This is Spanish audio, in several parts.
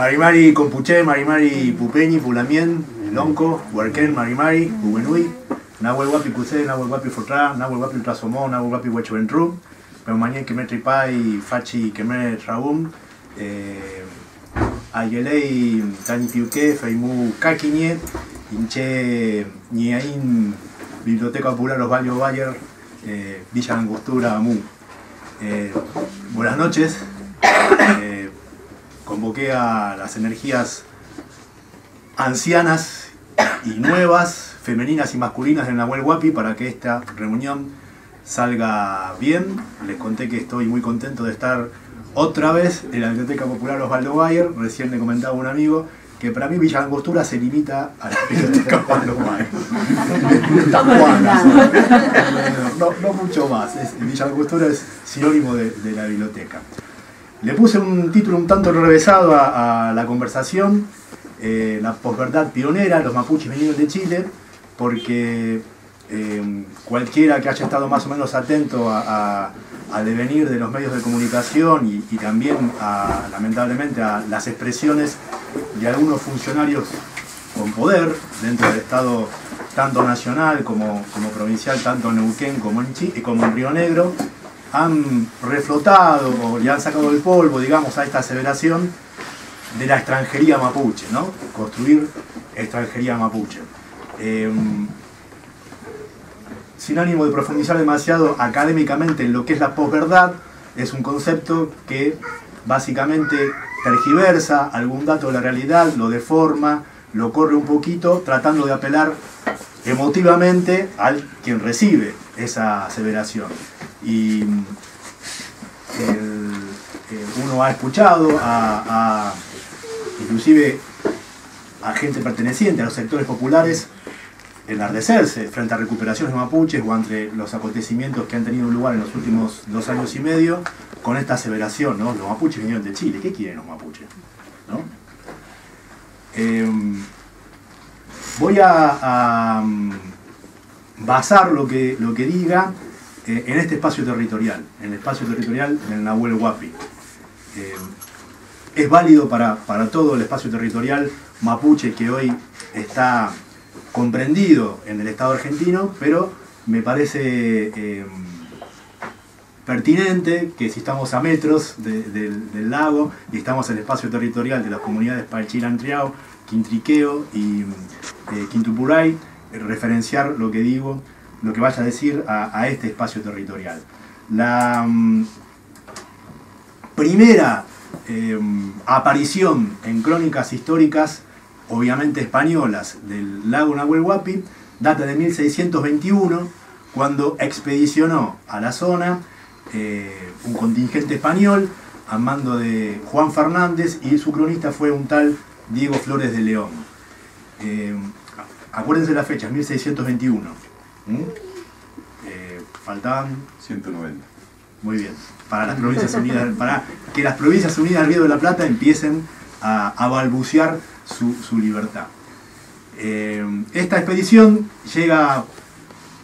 Marimari Compuché, Marimari Pupeñi, Pulamien, Lonco, Huarquén, Marimari, Ubenui, Nahuel Guapi Cusé, Nahuel Guapi Fortrá, Nahuel Guapi Ultrasomó, Nahuel Guapi Huechuentru, Peumañén Kemet Tripai, Fachi Kemet Raúm, eh, Ayelei Tani Piuque, Feimu Kakiñe, Inche Ñeaín, Biblioteca Popular Los Valles Bayer, eh, Villa Angostura, Amu. Eh, buenas noches. Convoqué a las energías ancianas y nuevas, femeninas y masculinas del Nahuel Guapi para que esta reunión salga bien. Les conté que estoy muy contento de estar otra vez en la Biblioteca Popular Osvaldo Bayer. Recién le comentaba un amigo que para mí Villa Angostura se limita a la Biblioteca Osvaldo Bayer. no, no mucho más. Es- Villa Angostura es sinónimo de, de la biblioteca. Le puse un título un tanto revesado a, la conversación, eh, la posverdad pionera, los mapuches venidos de Chile, porque eh, cualquiera que haya estado más o menos atento a- al devenir de los medios de comunicación y, y también, a, lamentablemente, a las expresiones de algunos funcionarios con poder dentro del Estado tanto nacional como, como provincial, tanto en Neuquén como en, Chi- como en Río Negro, han reflotado o le han sacado el polvo, digamos, a esta aseveración de la extranjería mapuche, ¿no? Construir extranjería mapuche. Eh, sin ánimo de profundizar demasiado académicamente en lo que es la posverdad, es un concepto que básicamente tergiversa algún dato de la realidad, lo deforma, lo corre un poquito, tratando de apelar emotivamente al quien recibe esa aseveración. Y uno ha escuchado a, a- inclusive a gente perteneciente a los sectores populares enardecerse frente a recuperaciones mapuches o entre los acontecimientos que han tenido lugar en los últimos dos años y medio con esta aseveración, ¿no? Los mapuches vinieron de Chile, ¿qué quieren los mapuches? ¿No? Em, voy a, a, basar lo que, lo que diga eh, en este espacio territorial, en el espacio territorial del Nahuel Huapi. Eh, es válido para, para todo el espacio territorial mapuche que hoy está comprendido en el Estado argentino, pero me parece eh, pertinente que si estamos a metros de- del, lago y estamos en el espacio territorial de las comunidades Palchilantriao, Quintriqueo y eh, Quintupuray, referenciar lo que digo, lo que vaya a decir a, este espacio territorial. La mm, primera eh, aparición en crónicas históricas, obviamente españolas, del lago Nahuel Huapi, data de 1621, cuando expedicionó a la zona eh, un contingente español a mando de Juan Fernández y su cronista fue un tal Diego Flores de León. Eh, acuérdense la fecha, 1621. ¿Mm? Eh, faltaban 190. muy bien. Para las provincias unidas, para que las provincias unidas del Río de la Plata empiecen a, a balbucear su, su libertad. Eh, esta expedición llega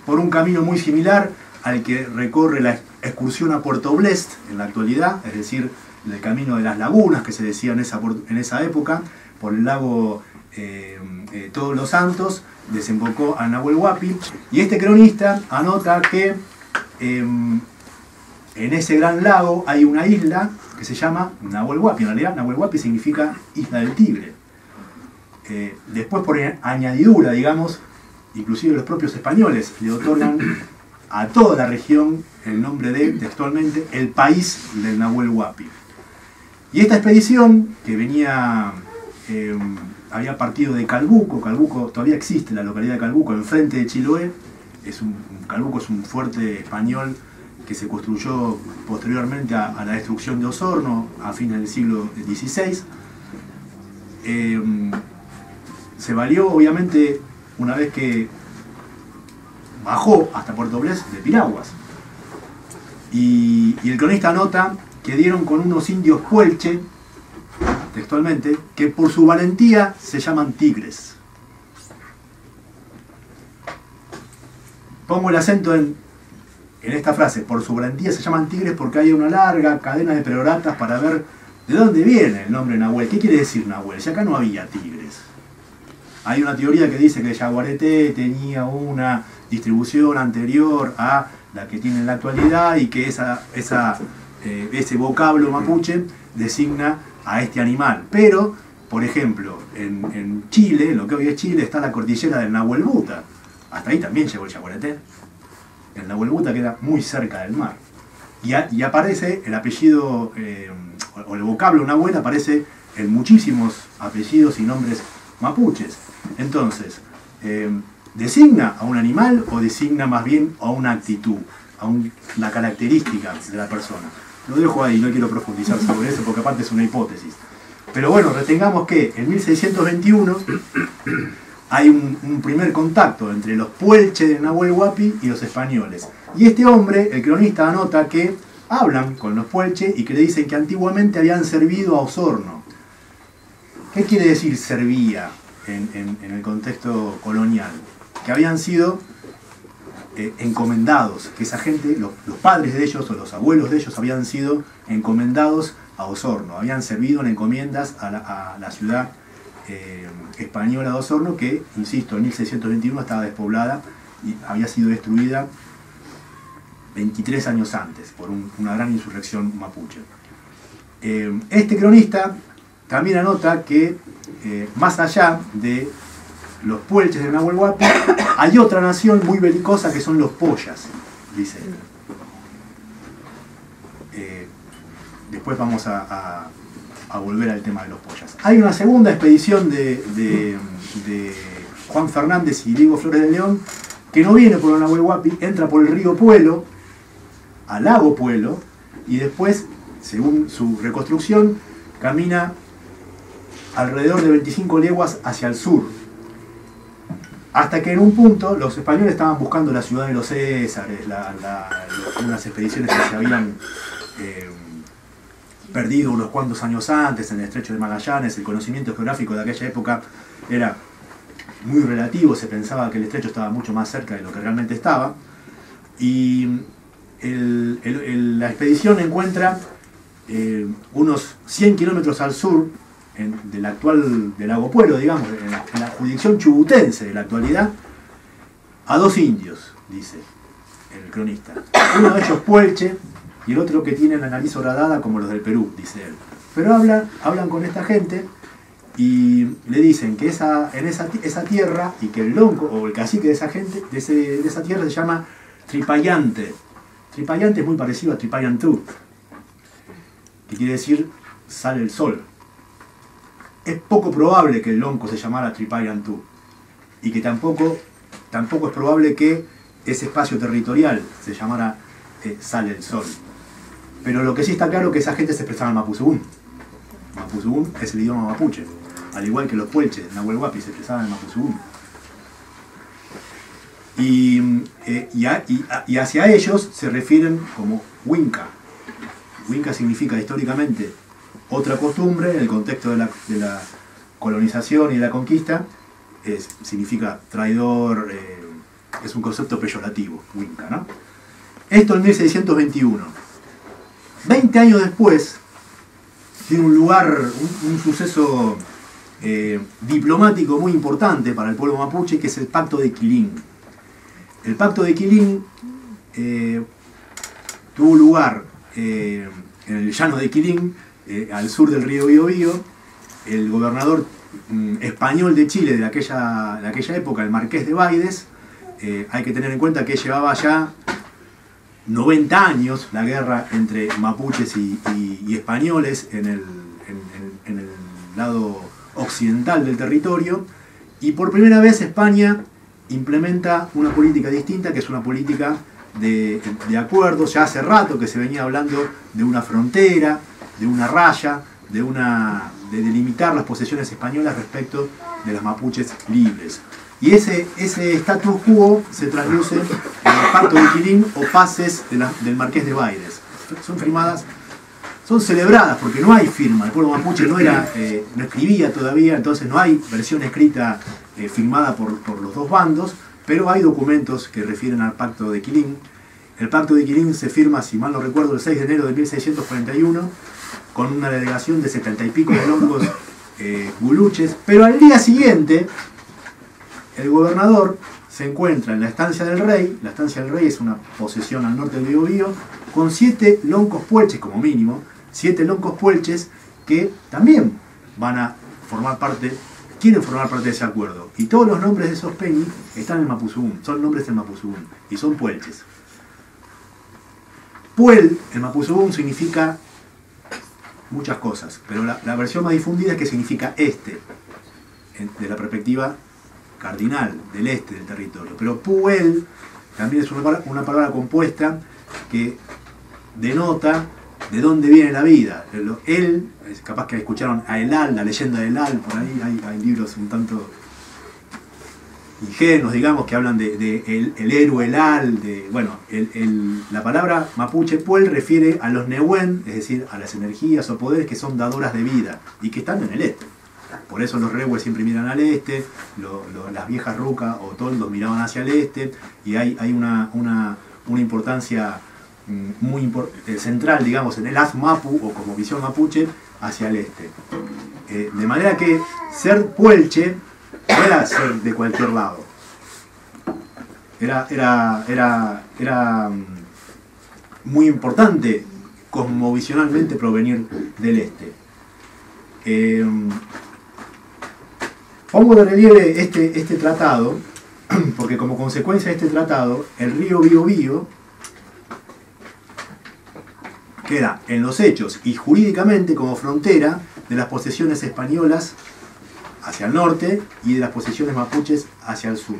por un camino muy similar al que recorre la excursión a Puerto Blest en la actualidad, es decir, el camino de las lagunas que se decía en esa, en esa época, por el lago eh, eh, Todos los Santos, desembocó a Nahuel Huapi, y este cronista anota que em, en ese gran lago hay una isla que se llama Nahuel Huapi. En realidad, Nahuel Huapi significa isla del tigre. Eh, después, por añadidura, digamos, inclusive los propios españoles le otorgan a toda la región el nombre de, textualmente, el país del Nahuel Huapi. Y esta expedición, que venía, eh, había partido de Calbuco, Calbuco todavía existe la localidad de Calbuco, enfrente de Chiloé, es un, Calbuco es un fuerte español que se construyó posteriormente a, la destrucción de Osorno a fines del siglo XVI. Eh, se valió, obviamente, una vez que bajó hasta Puerto Blés de piraguas. Y, y el cronista anota que dieron con unos indios puelche, textualmente, que por su valentía se llaman tigres. Pongo el acento en, en esta frase, por su valentía se llaman tigres porque hay una larga cadena de peroratas para ver ¿De dónde viene el nombre Nahuel? ¿Qué quiere decir Nahuel? Si acá no había tigres. Hay una teoría que dice que yaguareté tenía una distribución anterior a la que tiene en la actualidad y que esa, eh, ese vocablo mapuche designa a este animal. Pero, por ejemplo, en, Chile, en lo que hoy es Chile, está la cordillera del Nahuel Buta. Hasta ahí también llegó el yaguareté. El Nahuel Buta queda muy cerca del mar. Y, aparece el apellido, eh, o el vocablo Nahuel aparece en muchísimos apellidos y nombres mapuches. Entonces, eh, ¿designa a un animal o designa más bien a una actitud, a una característica de la persona? Lo dejo ahí, no quiero profundizar sobre eso porque aparte es una hipótesis. Pero bueno, retengamos que en 1621 hay un, primer contacto entre los puelches de Nahuel Huapi y los españoles. Y este hombre, el cronista, anota que hablan con los puelches y que le dicen que antiguamente habían servido a Osorno. ¿Qué quiere decir servía en, el contexto colonial? Que habían sido eh, encomendados, que esa gente, los, padres de ellos o los abuelos de ellos habían sido encomendados a Osorno, habían servido en encomiendas a la, ciudad eh, española de Osorno que, insisto, en 1621 estaba despoblada y había sido destruida 23 años antes por una gran insurrección mapuche. Eh, este cronista también anota que más allá de los puelches de Nahuel Huapi, hay otra nación muy belicosa que son los pollas, dice. Eh, después vamos a, volver al tema de los pollas. Hay una segunda expedición de, Juan Fernández y Diego Flores de León que no viene por Nahuel Huapi, entra por el río Puelo, al lago Puelo, y después, según su reconstrucción, camina alrededor de 25 leguas hacia el sur. Hasta que en un punto los españoles estaban buscando la ciudad de los Césares, unas expediciones que se habían eh, perdido unos cuantos años antes en el estrecho de Magallanes, el conocimiento geográfico de aquella época era muy relativo, se pensaba que el estrecho estaba mucho más cerca de lo que realmente estaba. Y la expedición encuentra eh, unos 100 kilómetros al sur del actual del Lago Pueblo, digamos, en la, jurisdicción chubutense de la actualidad, a dos indios, dice el cronista. Uno de ellos Puelche y el otro que tiene la nariz horadada como los del Perú, dice él. Pero hablan, hablan con esta gente y le dicen que esa, en esa, esa tierra y que el lonco o el cacique de esa gente, de, de esa tierra se llama Tripayante. Tripayante es muy parecido a Tripayantú, que quiere decir sale el sol es poco probable que el lonco se llamara Tripayantú y que tampoco, tampoco es probable que ese espacio territorial se llamara eh, Sale el Sol. Pero lo que sí está claro es que esa gente se expresaba en Mapuzugún. Mapuzugún es el idioma mapuche, al igual que los puelches, Nahuel Huapi se expresaban en Mapuzugún. Y, eh, y, hacia ellos se refieren como Winca. Winca significa históricamente otra costumbre en el contexto de la, colonización y de la conquista significa traidor, eh, es un concepto peyorativo, Winca, ¿no? Esto en 1621. 20 años después, tiene un lugar, un, suceso eh, diplomático muy importante para el pueblo mapuche, que es el Pacto de Quilín. El Pacto de Quilín eh, tuvo lugar en el llano de Quilín eh, al sur del río Biobío, el gobernador mm, español de Chile de aquella, aquella época, el marqués de Baides, eh, hay que tener en cuenta que llevaba ya 90 años la guerra entre mapuches y, españoles en el, en, el, lado occidental del territorio, y por primera vez España implementa una política distinta, que es una política de, de acuerdos, ya hace rato que se venía hablando de una frontera, de una raya, de, una, de delimitar las posesiones españolas respecto de las mapuches libres. Y ese, ese status quo se traduce en el pacto de Quilín o pases del Marqués de Baires. Son firmadas, son celebradas porque no hay firma. El pueblo mapuche no, era, eh, no escribía todavía, entonces no hay versión escrita eh, firmada por, por, los dos bandos, pero hay documentos que refieren al pacto de Quilín. El pacto de Quilín se firma, si mal no recuerdo, el 6 de enero de 1641 con una delegación de setenta y pico de longos eh, guluches, pero al día siguiente el gobernador se encuentra en la estancia del rey, la estancia del rey es una posesión al norte del Biobío, con siete loncos puelches como mínimo, siete loncos puelches que también van a formar parte, quieren formar parte de ese acuerdo. Y todos los nombres de esos peñis están en Mapuzugún, son nombres del Mapuzugún, y son puelches. Puel en Mapuzugún significa muchas cosas, pero la, versión más difundida es que significa este, de la perspectiva cardinal del este del territorio. Pero Puel también es una, una palabra compuesta que denota de dónde viene la vida. Él, capaz que escucharon a Elal, la leyenda de Elal, por ahí hay, hay libros un tanto ingenuos, digamos, que hablan de, el, el, héroe Elal, de, bueno, el, la palabra mapuche puel refiere a los Nehuen, es decir, a las energías o poderes que son dadoras de vida y que están en el este. Por eso los rehues siempre miran al este, las viejas rucas o toldos miraban hacia el este, y hay, hay una, una, una importancia mm, muy eh, central, digamos, en el Mapu o como visión mapuche hacia el este. Eh, de manera que ser puelche no era ser de cualquier lado. Era, era, era, era mm, muy importante cosmovisionalmente provenir del este. Eh, Pongo de relieve este, este tratado, porque como consecuencia de este tratado, el río Biobío queda en los hechos y jurídicamente como frontera de las posesiones españolas hacia el norte y de las posesiones mapuches hacia el sur.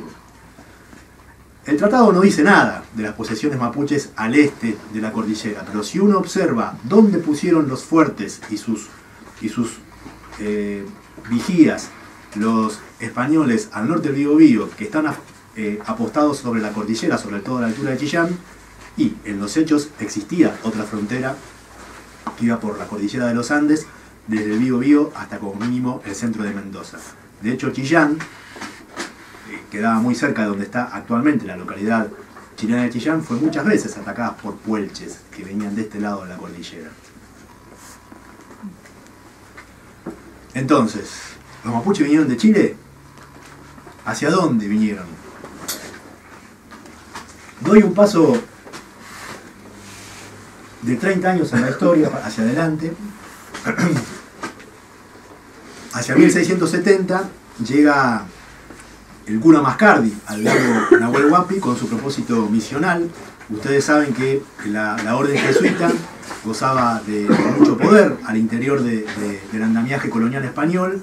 El tratado no dice nada de las posesiones mapuches al este de la cordillera, pero si uno observa dónde pusieron los fuertes y sus, y sus eh, vigías los españoles al norte del Biobío, que están eh, apostados sobre la cordillera, sobre todo a la altura de Chillán, y en los hechos existía otra frontera que iba por la cordillera de los Andes, desde el Biobío hasta como mínimo el centro de Mendoza. De hecho, Chillán eh, quedaba muy cerca de donde está actualmente la localidad chilena de Chillán, fue muchas veces atacada por puelches que venían de este lado de la cordillera. Entonces, ¿Los mapuches vinieron de Chile? ¿Hacia dónde vinieron? Doy un paso de 30 años en la historia hacia adelante. Hacia 1670 llega el cura Mascardi al lago Nahuel Huapi con su propósito misional. Ustedes saben que la, orden jesuita gozaba de, mucho poder al interior del andamiaje colonial español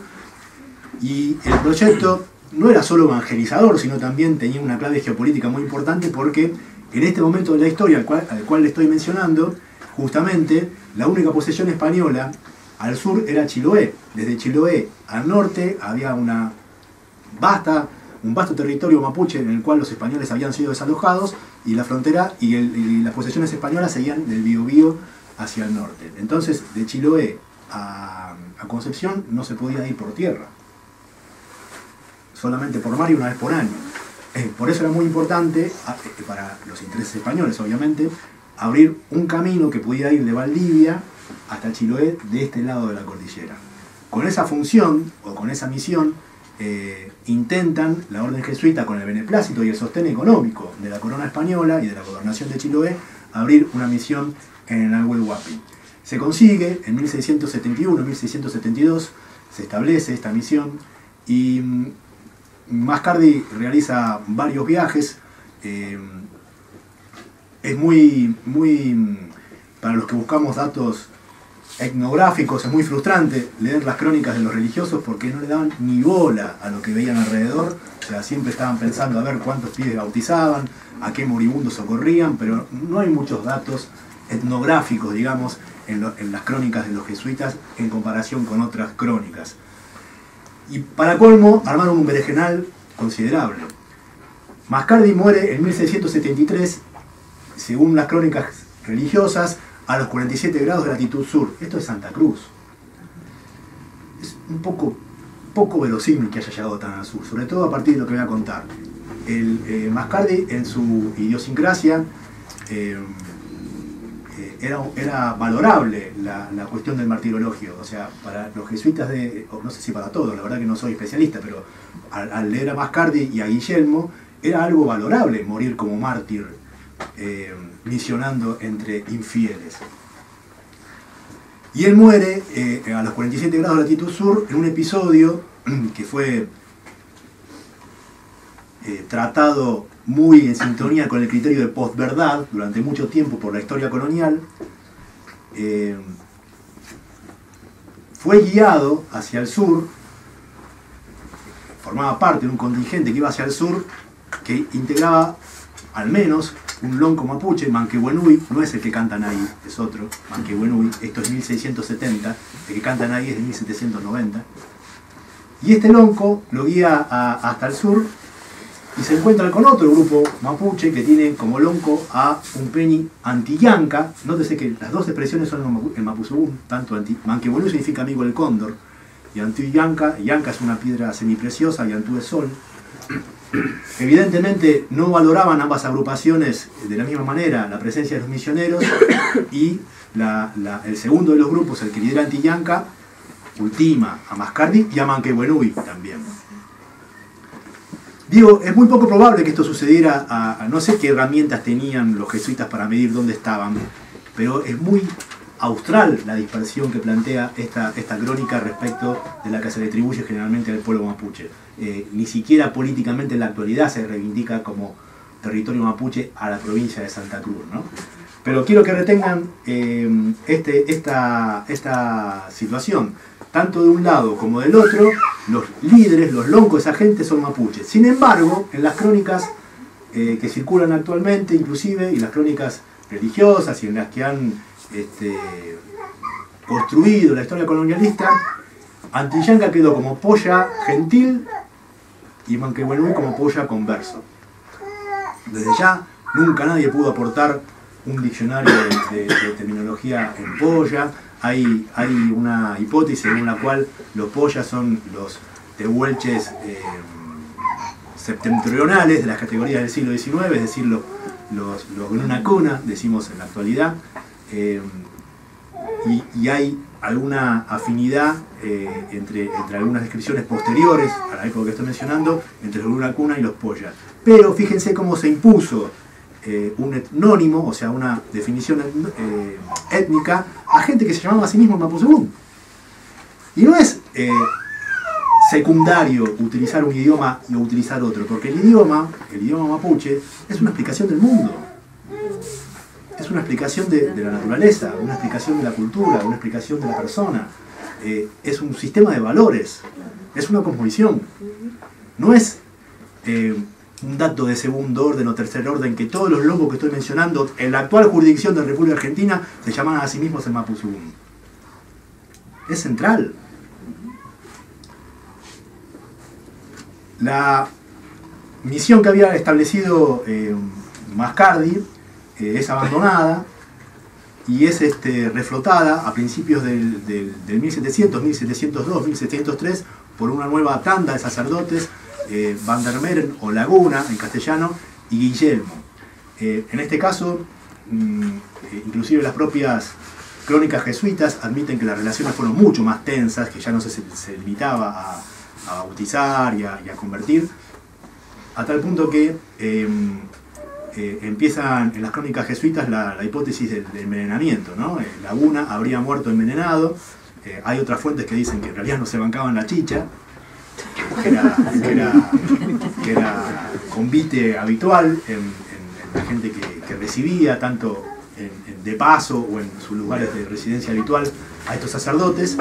y el proyecto no era solo evangelizador, sino también tenía una clave geopolítica muy importante porque en este momento de la historia al cual, al cual le estoy mencionando, justamente la única posesión española al sur era Chiloé. Desde Chiloé al norte había un vasto territorio mapuche en el cual los españoles habían sido desalojados y la frontera y, las posesiones españolas seguían del Biobío hacia el norte. Entonces, de Chiloé a Concepción no se podía ir por tierra solamente por mar y una vez por año. Eh, por eso era muy importante, eh, para los intereses españoles obviamente, abrir un camino que pudiera ir de Valdivia hasta Chiloé de este lado de la cordillera. Con esa función o con esa misión eh, intentan la orden jesuita con el beneplácito y el sostén económico de la corona española y de la gobernación de Chiloé abrir una misión en el Nahuel Huapi. Se consigue en 1671-1672, se establece esta misión y mm, Mascardi realiza varios viajes. Eh, es muy, muy, para los que buscamos datos etnográficos, es muy frustrante leer las crónicas de los religiosos porque no le daban ni bola a lo que veían alrededor. O sea, siempre estaban pensando a ver cuántos pibes bautizaban, a qué moribundos socorrían, pero no hay muchos datos etnográficos, digamos, en, las crónicas de los jesuitas en comparación con otras crónicas. Y para colmo, armaron un berenjenal considerable. Mascardi muere en 1673, según las crónicas religiosas, a los 47 grados de latitud sur. Esto es Santa Cruz. Es un poco, poco verosímil que haya llegado tan al sur, sobre todo a partir de lo que voy a contar. El, eh, Mascardi, en su idiosincrasia, eh, eh, era, era valorable la, cuestión del martirologio. O sea, para los jesuitas de, no sé si para todos, la verdad que no soy especialista, pero al, leer a Mascardi y a Guillermo, era algo valorable morir como mártir eh, misionando entre infieles. Y él muere eh, a los 47 grados de latitud sur en un episodio que fue eh, tratado muy en sintonía con el criterio de postverdad durante mucho tiempo por la historia colonial, eh, fue guiado hacia el sur, formaba parte de un contingente que iba hacia el sur, que integraba al menos un lonco mapuche, Manquehuenui, no es el que cantan ahí, es otro, Manquehuenui, esto es 1670, el que cantan ahí es de 1790. Y este lonco lo guía hasta el sur y se encuentra con otro grupo mapuche que tiene como lonco a un peñi antillanca. Nótese que las dos expresiones son en mapuzugún, tanto anti, manquebolú significa amigo del cóndor, y antillanca, yanca es una piedra semipreciosa y antú es sol. Evidentemente no valoraban ambas agrupaciones de la misma manera la presencia de los misioneros y el segundo de los grupos, el que lidera Antillanca, ultima a Mascardi y a Manquehuenui también. Digo, es muy poco probable que esto sucediera a, no sé qué herramientas tenían los jesuitas para medir dónde estaban, pero es muy austral la dispersión que plantea esta, esta crónica respecto de la que se le atribuye generalmente al pueblo mapuche. Eh, ni siquiera políticamente en la actualidad se reivindica como territorio mapuche a la provincia de Santa Cruz. ¿no? Pero quiero que retengan eh, este, esta, esta situación tanto de un lado como del otro, los líderes, los loncos esa gente son mapuches. Sin embargo, en las crónicas eh, que circulan actualmente, inclusive, y las crónicas religiosas y en las que han este, construido la historia colonialista, Antillanca quedó como polla gentil y Manquehuenui como polla converso. Desde ya, nunca nadie pudo aportar un diccionario de terminología en polla, hay, una hipótesis según la cual los pollas son los tehuelches eh, septentrionales de las categorías del siglo XIX, es decir, los, los, una cuna, decimos en la actualidad, eh, y, hay alguna afinidad eh, entre, entre, algunas descripciones posteriores a la época que estoy mencionando, entre Luna Cuna y los Pollas. Pero fíjense cómo se impuso eh, un etnónimo, o sea, una definición eh, étnica, a gente que se llamaba a sí mismo Mapuzugún. Y no es secundario utilizar un idioma y utilizar otro, porque el idioma, el idioma mapuche, es una explicación del mundo. Una explicación de, la naturaleza, una explicación de la cultura, una explicación de la persona. es un sistema de valores, es una composición. No es un dato de segundo orden o tercer orden que todos los lobos que estoy mencionando en la actual jurisdicción de la República Argentina se llaman a sí mismos el Mapuzugún. Es central. La misión que había establecido eh, Mascardi es abandonada y es este, reflotada a principios del, del, del 1700, 1702, 1703 por una nueva tanda de sacerdotes eh, Van der Meren o Laguna en castellano y Guillermo. Eh, en este caso, mm, eh, inclusive las propias crónicas jesuitas admiten que las relaciones fueron mucho más tensas, que ya no se, se limitaba a, bautizar y a, convertir, a tal punto que em, empiezan en las crónicas jesuitas la, hipótesis del, envenenamiento. ¿no? Laguna habría muerto envenenado, hay otras fuentes que dicen que en realidad no se bancaban la chicha, que era, convite habitual en, la gente que, recibía, tanto de paso o en sus lugares de residencia habitual, a estos sacerdotes.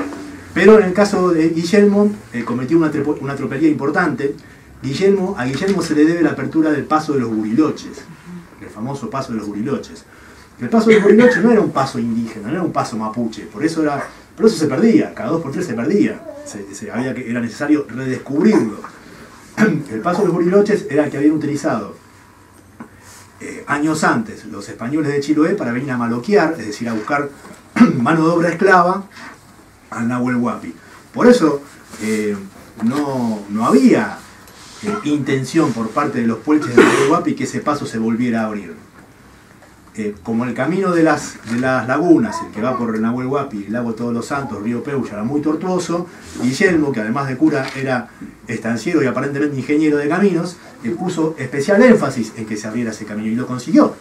Pero en el caso de Guillermo, eh, cometió una, una importante. Guillermo, a Guillermo se le debe la apertura del paso de los buriloches, famoso paso de los buriloches. El paso de los buriloches no era un paso indígena, no era un paso mapuche, por eso, era, por eso se perdía, cada dos por tres se perdía había que, era necesario redescubrirlo. El paso de los buriloches era el que habían utilizado eh, años antes los españoles de Chiloé para venir a maloquear, es decir, a buscar mano de obra esclava al Nahuel Huapi. Por eso eh, no, había intención por parte de los puelches de Nahuel Huapi que ese paso se volviera a abrir. eh, como el camino de las, de las lagunas, el que va por Nahuel Huapi, el lago Todos los Santos, río Peulla, era muy tortuoso, Guillermo, que además de cura era estanciero y aparentemente ingeniero de caminos, le puso especial énfasis en que se abriera ese camino y lo consiguió.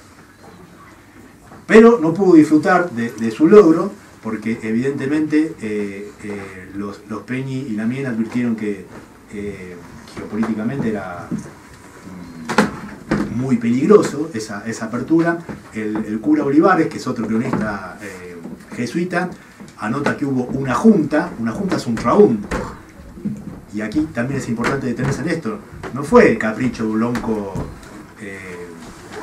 Pero no pudo disfrutar de, su logro porque evidentemente eh, eh, los, Peñi y la Mien advirtieron que geopolíticamente era muy peligroso esa, apertura. El, cura Olivares, que es otro cronista eh, jesuita, anota que hubo una junta, una junta es un raúm, y aquí también es importante detenerse en esto, no fue el capricho de un lonco eh,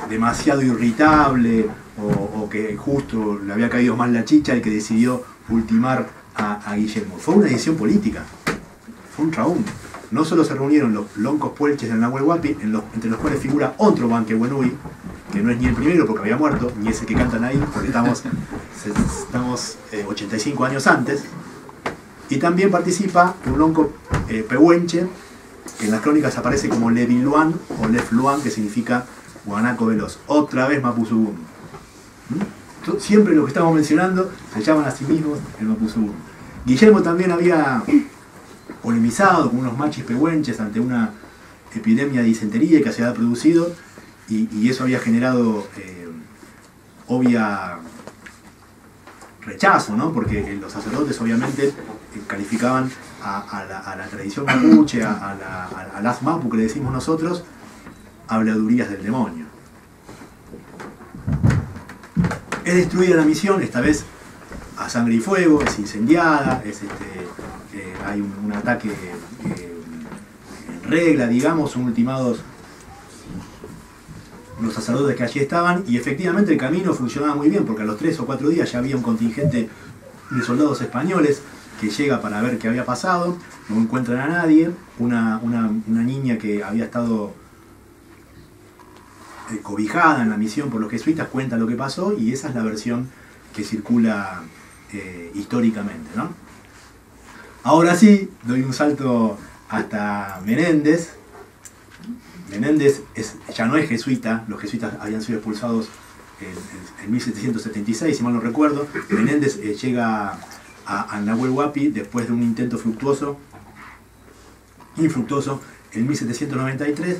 demasiado irritable o, que justo le había caído mal la chicha y que decidió ultimar a, Guillermo, fue una decisión política, fue un raúm no solo se reunieron los loncos puelches del Nahuel Huapi, entre los cuales figura otro Banque Buenui, que no es ni el primero porque había muerto, ni ese que cantan ahí, porque estamos, estamos 85 eh, años antes. Y también participa un lonco eh, pehuenche, que en las crónicas aparece como Leviluan o Lefluan, que significa guanaco veloz. Otra vez Mapuzugún. ¿Mm? Siempre lo que estamos mencionando se llaman a sí mismos el Mapuzugún. Guillermo también había polemizado con unos machis pehuenches ante una epidemia de disentería que se había producido y, eso había generado eh, obvia rechazo, ¿no? porque los sacerdotes obviamente eh, calificaban a, la, tradición mapuche, a, a, las mapu que le decimos nosotros, habladurías del demonio. Es destruida la misión, esta vez a sangre y fuego, es incendiada, es este, hay un, ataque eh, en regla, digamos, son ultimados los sacerdotes que allí estaban y efectivamente el camino funcionaba muy bien porque a los tres o cuatro días ya había un contingente de soldados españoles que llega para ver qué había pasado, no encuentran a nadie, una, niña que había estado eh, cobijada en la misión por los jesuitas cuenta lo que pasó y esa es la versión que circula eh, históricamente. ¿no? Ahora sí, doy un salto hasta Menéndez. Menéndez ya no es jesuita, los jesuitas habían sido expulsados en, 1776, si mal no recuerdo. Menéndez eh, llega a, a, Huapi después de un intento fructuoso, infructuoso, en 1793.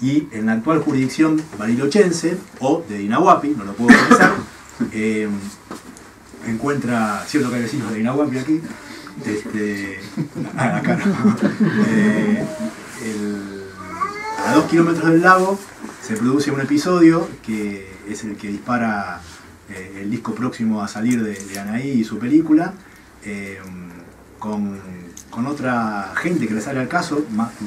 Y en la actual jurisdicción barilochense, o de Dinahuapi, no lo puedo pensar, eh, encuentra, cierto que hay vecinos de Dinahuapi aquí, este, acá eh, a dos kilómetros del lago se produce un episodio que es el que dispara eh, el disco próximo a salir de, Anaí y su película, eh, con, otra gente que le sale al caso.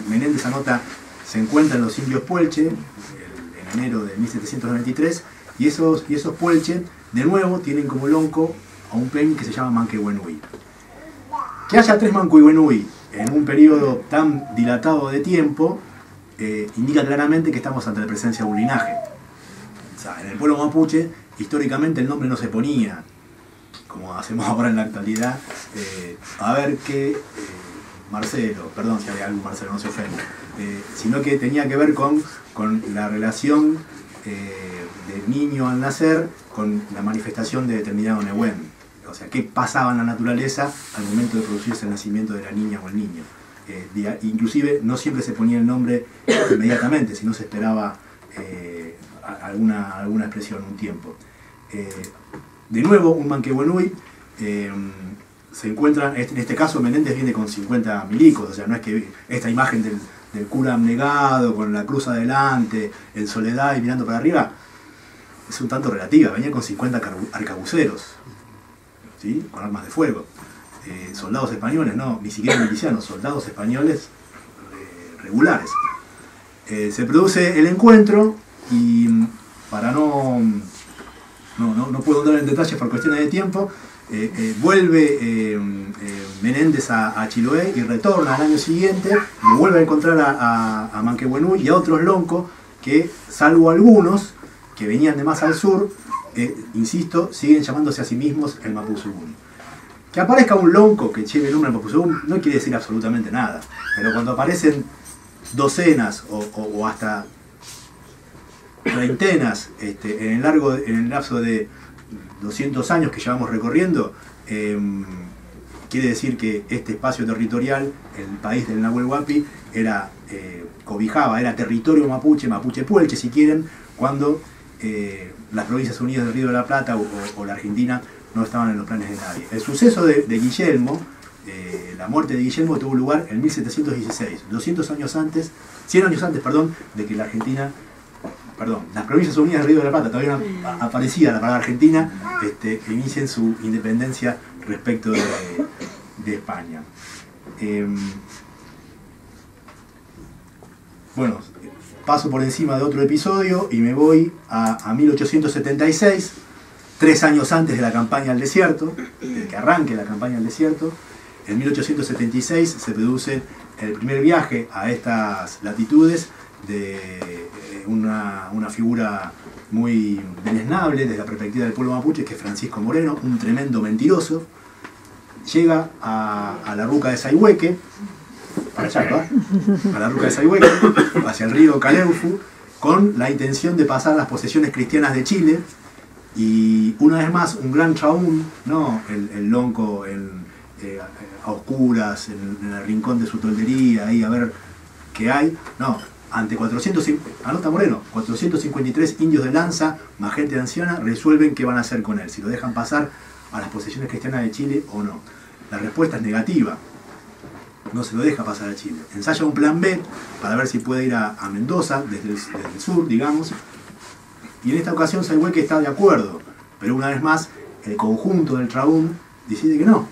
Menéndez anota, se encuentran los indios Puelche en enero de 1793 y esos, y esos Puelche de nuevo tienen como lonco a un pen que se llama Manquehuenui. Que haya tres Mancuiwenui en un periodo tan dilatado de tiempo eh, indica claramente que estamos ante la presencia de un linaje. En el pueblo mapuche, históricamente el nombre no se ponía, como hacemos ahora en la actualidad, eh, a ver qué, eh, Marcelo, perdón si hay algún Marcelo, no se ofende, sino que tenía que ver con, con la relación del niño al nacer con la manifestación de determinado Nehuen o sea, qué pasaba en la naturaleza al momento de producirse el nacimiento de la niña o el niño. Eh, inclusive no siempre se ponía el nombre inmediatamente, sino se esperaba eh, alguna, alguna expresión, un tiempo. Eh, de nuevo, un manquehuenui se encuentra, en este caso Menéndez viene con 50 milicos, o sea, no es que esta imagen del, del cura abnegado, con la cruz adelante, en soledad y mirando para arriba, es un tanto relativa, venía con 50 arcabuceros con armas de fuego. Eh, soldados españoles, no, ni siquiera milicianos, soldados españoles eh, regulares. Eh, se produce el encuentro y mm, para no, no, puedo entrar en detalles por cuestiones de tiempo, vuelve Menéndez a, Chiloé y retorna al año siguiente, y vuelve a encontrar a, a, a y a otros loncos que, salvo algunos que venían de más al sur, insisto, siguen llamándose a sí mismos el Mapuzugún. Que aparezca un lonco que lleve el nombre Mapuzugún no quiere decir absolutamente nada, pero cuando aparecen docenas o, hasta treintenas, este, en, el largo, en el lapso de 200 años que llevamos recorriendo, em, quiere decir que este espacio territorial, el país del Nahuel Huapi, era, eh, cobijaba, era territorio mapuche, mapuche puelche si quieren, cuando eh, las Provincias Unidas del Río de la Plata o, la Argentina no estaban en los planes de nadie. El suceso de, Guillermo, eh, la muerte de Guillermo tuvo lugar en 1716, 200 años antes, 100 años antes, perdón, de que la Argentina perdón, las Provincias Unidas del Río de la Plata, todavía no aparecía la palabra Argentina, este, inicien su independencia respecto de, España. Em, bueno, paso por encima de otro episodio y me voy a, 1876, tres años antes de la campaña al desierto, de que arranque la campaña al desierto. En 1876 se produce el primer viaje a estas latitudes de eh, una, figura muy deleznable desde la perspectiva del pueblo mapuche, que es Francisco Moreno, un tremendo mentiroso, llega a, la ruca de Saihueque, para allá, a la ruca de Saihueque, hacia el río Caleufu, con la intención de pasar las posesiones cristianas de Chile, y una vez más un gran chaún, ¿no? el, lonco en, eh, a oscuras, en, el rincón de su toldería, ahí a ver qué hay, no, ante 400, anota Moreno, 453 indios de lanza, más gente anciana, resuelven qué van a hacer con él, si lo dejan pasar a las posesiones cristianas de Chile o no. La respuesta es negativa, no se lo deja pasar a Chile. Ensaya un plan B para ver si puede ir a, Mendoza, desde el, sur, digamos, y en esta ocasión que está de acuerdo, pero una vez más, el conjunto del Trabún decide que no,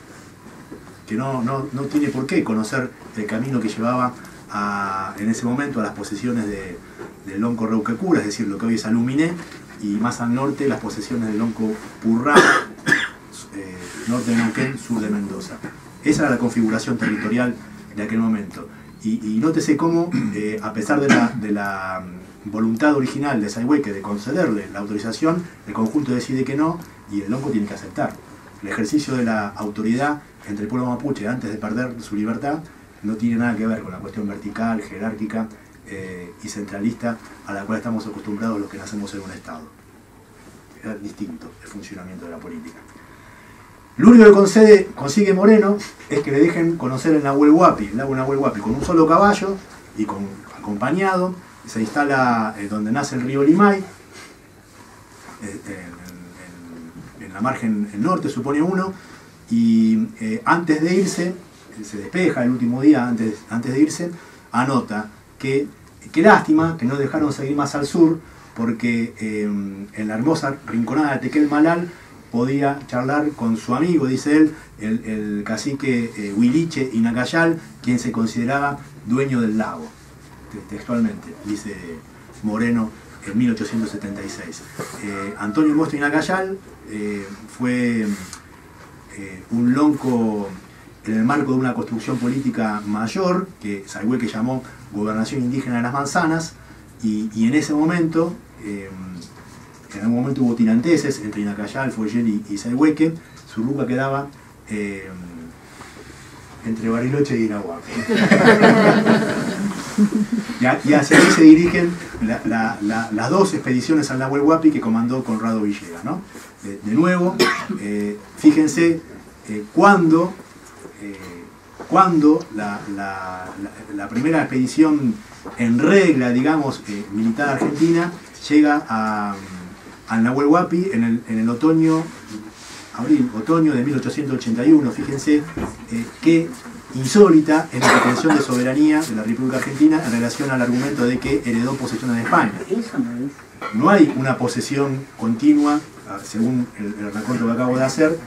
que no, no, no tiene por qué conocer el camino que llevaba en ese momento a las posesiones de, del Lonco Reuquecura, es decir, lo que hoy es Aluminé, y más al norte las posesiones del Lonco Purrá, eh, norte de Neuquén, sur de Mendoza. Esa era la configuración territorial de aquel momento. Y, nótese cómo, eh, a pesar de la, mm, voluntad original de Saihueque de concederle la autorización, el conjunto decide que no y el Lonco tiene que aceptar. El ejercicio de la autoridad entre el pueblo mapuche antes de perder su libertad no tiene nada que ver con la cuestión vertical, jerárquica eh, y centralista a la cual estamos acostumbrados los que nacemos en un Estado. Es distinto el funcionamiento de la política. Lo único que consigue Moreno es que le dejen conocer el Nahuel Huapi, el lago Nahuel Huapi, con un solo caballo y con, acompañado. Se instala eh, donde nace el río Limay, eh, en, la margen norte, supone uno, y antes de irse se despeja el último día antes, antes de irse, anota que qué lástima que no dejaron seguir más al sur, porque en la hermosa rinconada de Tequel Malal podía charlar con su amigo, dice él, el, cacique eh, Huiliche Inacayal, quien se consideraba dueño del lago, textualmente, dice Moreno en 1876. Eh, Antonio Mosto Inacayal eh, fue un lonco en el marco de una construcción política mayor, que que llamó Gobernación Indígena de las Manzanas, y, en ese momento, eh, en algún momento hubo tiranteses entre Inacayal, Foyel y, y su ruta quedaba eh, entre Bariloche y Inahuapi. y, hacia ahí se dirigen las dos expediciones al Nahuel Huapi que comandó Conrado Villegas. De, nuevo, eh, fíjense cuándo eh, cuando la, primera expedición en regla, digamos, eh, militar argentina, llega a, al Nahuel Huapi en el, otoño, abril, otoño de 1881, fíjense eh, qué insólita es la pretensión de soberanía de la República Argentina en relación al argumento de que heredó posesiones de España. No hay una posesión continua, según el, el recuento que acabo de hacer,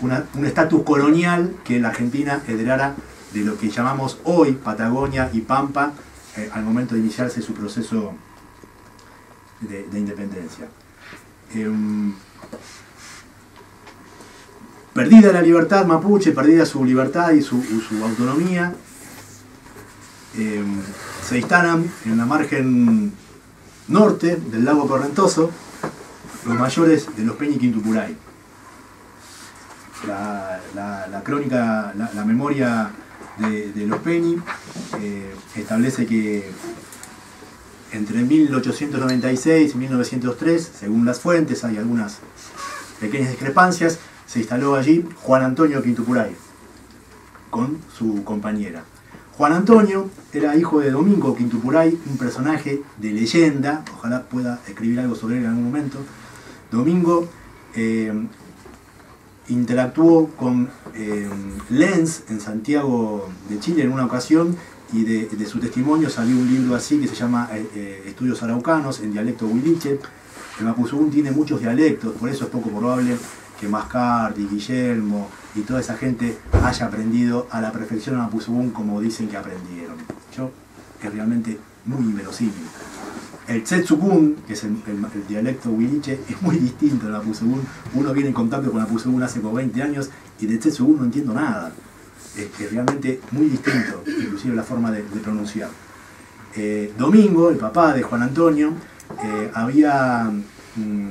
un estatus colonial que la Argentina heredara de lo que llamamos hoy Patagonia y Pampa eh, al momento de iniciarse su proceso de, independencia. Em, perdida la libertad mapuche, perdida su libertad y su, autonomía, em, se instalan en la margen norte del lago Correntoso los mayores de los Peñi Quintupuray. La, crónica, la, memoria de, los Penny eh, establece que entre 1896 y 1903, según las fuentes, hay algunas pequeñas discrepancias, se instaló allí Juan Antonio Quintupuray con su compañera. Juan Antonio era hijo de Domingo Quintupuray, un personaje de leyenda, ojalá pueda escribir algo sobre él en algún momento. Domingo eh, interactuó con eh, Lenz en Santiago de Chile en una ocasión y de, su testimonio salió un libro así que se llama eh, Estudios Araucanos en dialecto huiliche. El Mapuzugún tiene muchos dialectos, por eso es poco probable que Mascardi, Guillermo y toda esa gente haya aprendido a la perfección el Mapuzugún como dicen que aprendieron. Yo es realmente muy inverosímil. El Tsetsukun, que es el, dialecto huiliche, es muy distinto al Mapuzugún. Uno viene en contacto con Mapuzugún hace como 20 años y de Tsetsukun no entiendo nada. Es, realmente muy distinto, inclusive la forma de, pronunciar. Eh, Domingo, el papá de Juan Antonio, eh, había... Mm,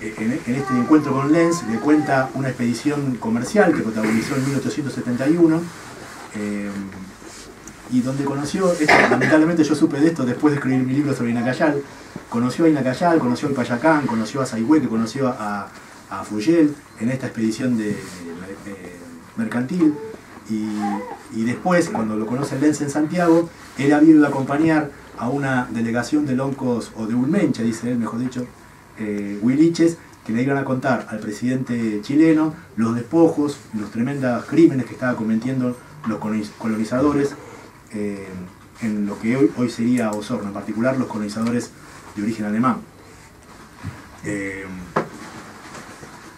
en, este encuentro con Lenz le cuenta una expedición comercial que protagonizó en 1871 eh, y donde conoció, lamentablemente yo supe de esto después de escribir mi libro sobre Inacayal, conoció a Inacayal, conoció al Payacán, conoció a que conoció a, a Fuyel en esta expedición de, mercantil y, después, cuando lo conoce Lenz en Santiago, él había ido a acompañar a una delegación de loncos, o de Ulmencha, dice él, mejor dicho, eh, Huiliches, que le iban a contar al presidente chileno los despojos, los tremendos crímenes que estaban cometiendo los colonizadores eh, en lo que hoy, hoy, sería Osorno, en particular los colonizadores de origen alemán. Eh,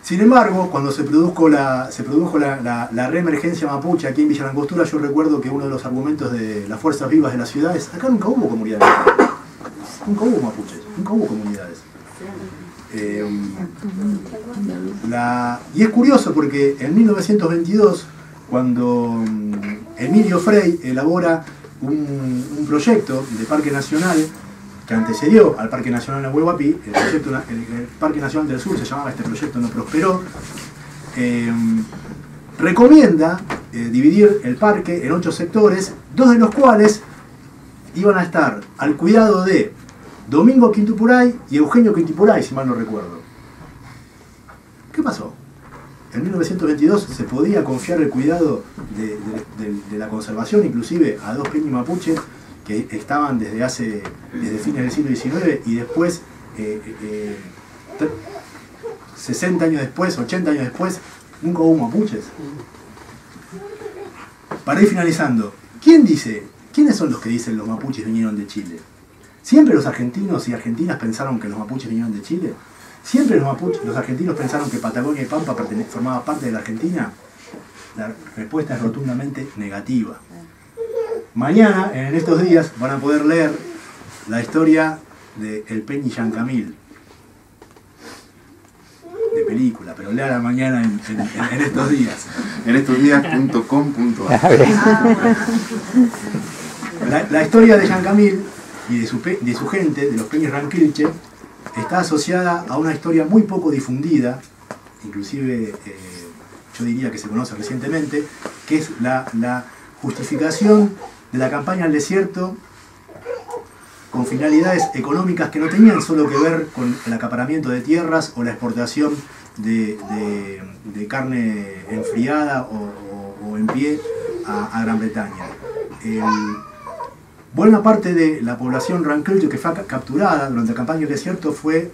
sin embargo, cuando se produjo la, reemergencia mapuche aquí en Villa Langostura, yo recuerdo que uno de los argumentos de las fuerzas vivas de la ciudad es, acá nunca hubo comunidades, nunca hubo mapuches, nunca hubo comunidades. Eh, y es curioso porque en 1922, cuando mm, Emilio Frey elabora un, proyecto de Parque Nacional que antecedió al Parque Nacional de Huehuapi, el, proyecto, el, Parque Nacional del Sur se llamaba este proyecto, no prosperó, eh, recomienda eh, dividir el parque en ocho sectores, dos de los cuales iban a estar al cuidado de Domingo Quintupuray y Eugenio Quintupuray, si mal no recuerdo. ¿Qué pasó? En 1922 se podía confiar el cuidado de, la conservación, inclusive a dos peñas mapuches que estaban desde hace desde fines del siglo XIX y después, 60 eh, eh, años después, 80 años después, nunca hubo mapuches. Para ir finalizando, ¿quién dice, quiénes son los que dicen los mapuches vinieron de Chile? ¿Siempre los argentinos y argentinas pensaron que los mapuches vinieron de Chile? ¿Siempre los, los argentinos pensaron que Patagonia y Pampa formaban parte de la Argentina? La respuesta es rotundamente negativa. Mañana, en estos días, van a poder leer la historia de El Peñi Camil de película, pero la mañana en, estos días. En estos días.com.ar. La, la historia de Jean Camil y de su, de su gente, de los Peñas Ranquilche, está asociada a una historia muy poco difundida, inclusive eh, yo diría que se conoce recientemente, que es la, la justificación de la campaña al desierto con finalidades económicas que no tenían solo que ver con el acaparamiento de tierras o la exportación de, carne enfriada o, en pie a, Gran Bretaña. Buena parte de la población ranquillo que fue capturada durante la campaña del desierto fue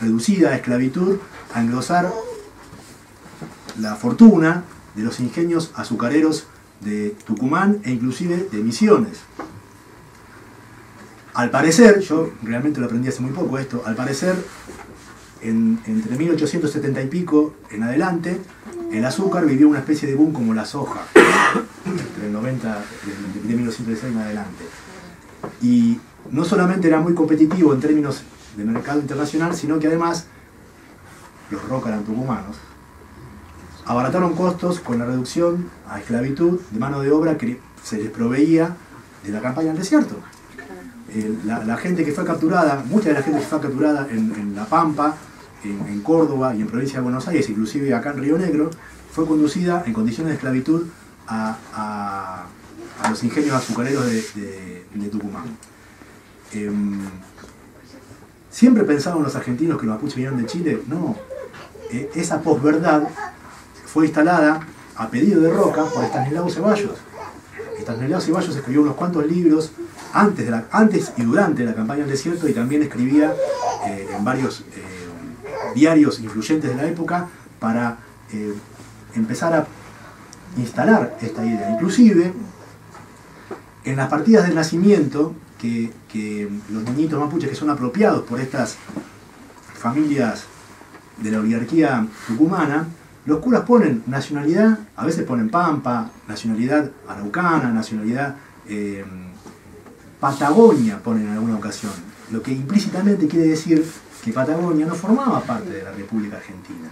reducida a esclavitud a engrosar la fortuna de los ingenios azucareros de Tucumán e inclusive de Misiones. Al parecer, yo realmente lo aprendí hace muy poco esto, al parecer entre 1870 y pico en adelante, el azúcar vivió una especie de boom como la soja, entre el 90, de 1906 en adelante. Y no solamente era muy competitivo en términos de mercado internacional, sino que además los roca eran tucumanos, abarataron costos con la reducción a esclavitud de mano de obra que se les proveía de la campaña al desierto. la, gente que fue capturada, mucha de la gente que fue capturada en La Pampa, en, Córdoba y en provincia de Buenos Aires, inclusive acá en Río Negro, fue conducida en condiciones de esclavitud a, los ingenios azucareros de, Tucumán. Em, ¿Siempre pensaban los argentinos que los mapuches vinieron de Chile? No. Eh, esa posverdad fue instalada a pedido de Roca por Estanislao Ceballos. Estanislao Ceballos escribió unos cuantos libros antes, de la, antes y durante la campaña del desierto y también escribía eh, en varios eh, diarios influyentes de la época para empezar a instalar esta idea. Inclusive, en las partidas del nacimiento, que, los niñitos mapuches que son apropiados por estas familias de la oligarquía tucumana, los curas ponen nacionalidad, a veces ponen pampa, nacionalidad araucana, nacionalidad eh, Patagonia ponen en alguna ocasión, lo que implícitamente quiere decir que Patagonia no formaba parte de la República Argentina.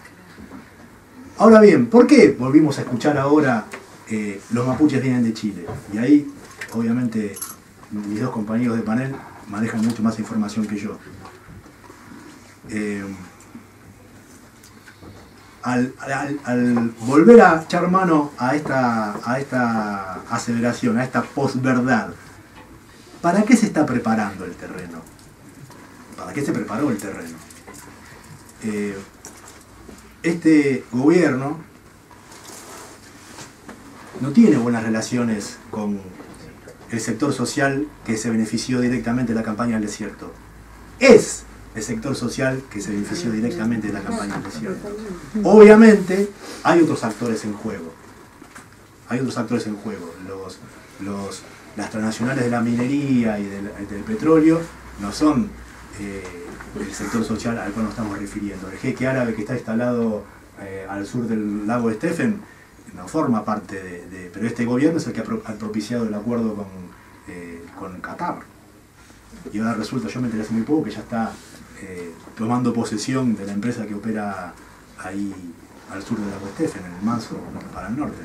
Ahora bien, ¿por qué volvimos a escuchar ahora eh, los mapuches vienen de Chile? Y ahí, obviamente, mis dos compañeros de panel manejan mucho más información que yo. Eh, al, volver a echar mano a esta, a esta aseveración, a esta posverdad, ¿para qué se está preparando el terreno? ¿Para qué se preparó el terreno? Eh, este gobierno no tiene buenas relaciones con el sector social que se benefició directamente de la campaña del desierto. Es el sector social que se benefició directamente de la campaña desierto. Obviamente hay otros actores en juego. Hay otros actores en juego. Los, las transnacionales de la minería y del, petróleo no son eh, el sector social al cual nos estamos refiriendo. El jeque árabe que está instalado eh, al sur del lago Stephen no forma parte de, Pero este gobierno es el que ha propiciado el acuerdo con, eh, con Qatar. Y ahora resulta, yo me enteré hace muy poco, que ya está tomando posesión de la empresa que opera ahí al sur de Stephen, en el Manso, para el norte.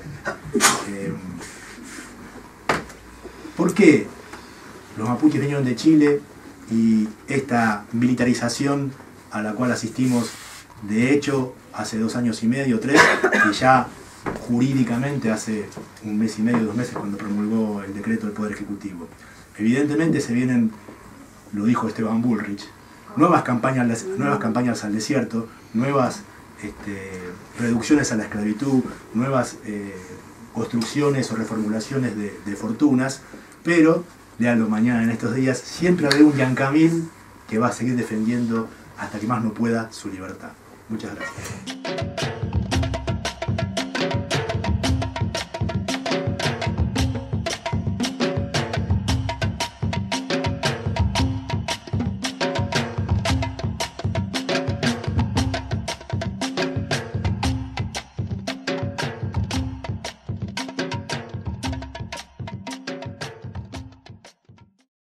¿Por qué los mapuches vinieron de Chile y esta militarización a la cual asistimos de hecho hace dos años y medio, tres, y ya jurídicamente hace un mes y medio, dos meses cuando promulgó el decreto del Poder Ejecutivo. Evidentemente se vienen, lo dijo Esteban Bullrich, nuevas campañas, nuevas campañas al desierto, nuevas este, reducciones a la esclavitud, nuevas eh, construcciones o reformulaciones de, fortunas, pero leanlo mañana en estos días, siempre habrá un Yancamil que va a seguir defendiendo hasta que más no pueda su libertad. Muchas gracias.